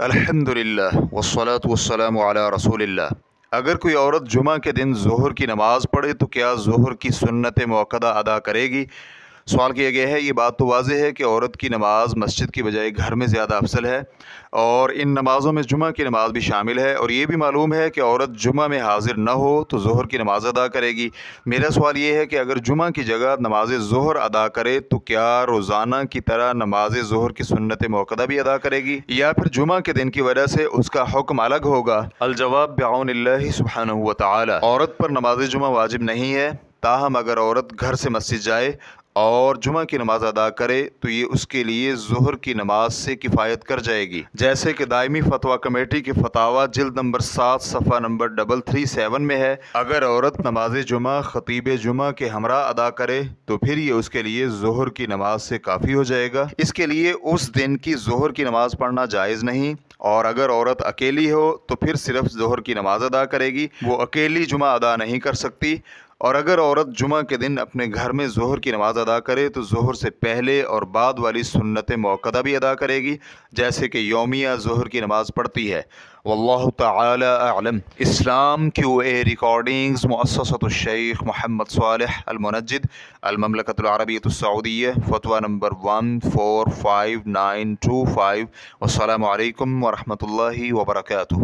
الحمد للہ والصلاة والسلام علی رسول اللہ اگر کوئی عورت جمعہ کے دن ظہر کی نماز پڑھے تو کیا ظہر کی سنت موقع ادا کرے گی؟ سوال کیا گیا ہے، یہ بات تو واضح ہے کہ عورت کی نماز مسجد کی بجائے گھر میں زیادہ افضل ہے اور ان نمازوں میں جمعہ کی نماز بھی شامل ہے اور یہ بھی معلوم ہے کہ عورت جمعہ میں حاضر نہ ہو تو ظہر کی نماز ادا کرے گی۔ میرا سوال یہ ہے کہ اگر جمعہ کی جگہ نماز ظہر ادا کرے تو کیا روزانہ کی طرح نماز ظہر کی سنت موقع بھی ادا کرے گی یا پھر جمعہ کے دن کی وجہ سے اس کا حکم الگ ہوگا؟ الجواب بعون اللہ سبحانہ و تعالی۔ عورت پر نماز جمعہ واجب نہیں ہے، تاہم اگر عورت گھر سے مسجد جائے اور جمعہ کی نماز ادا کرے تو یہ اس کے لیے ظہر کی نماز سے کفایت کر جائے گی۔ جیسے کہ دائمی فتویٰ کمیٹی کے فتاوہ جلد نمبر سات، صفحہ نمبر ڈبل تھری سیون میں ہے۔ اگر عورت نماز جمعہ، خطیب جمعہ کے ہمراہ ادا کرے تو پھر یہ اس کے لیے ظہر کی نماز سے کافی ہو جائے گا۔ اس کے لیے اس دن کی ظہر کی نماز پڑھنا جائز نہیں۔ اور اگر عورت اکیلی ہو تو پھر صرف ظہر کی نماز ادا کرے گی۔ وہ اکیلی جمعہ ادا نہیں کر سکتی۔ اور اگر عورت جمعہ کے دن اپنے گھر میں ظہر کی نماز ادا کرے تو ظہر سے پہلے اور بعد والی سنت موقع بھی ادا کرے گی، جیسے کہ یومیہ ظہر کی نماز پڑھتی ہے۔ واللہ تعالی اعلم۔ اسلام کیو اے ریکارڈنگز، مؤسسۃ الشیخ محمد صالح المنجد المملکت العربیت السعودیہ فتوہ number one four five nine two five والسلام علیکم ورحمۃ اللہ وبرکاتہ۔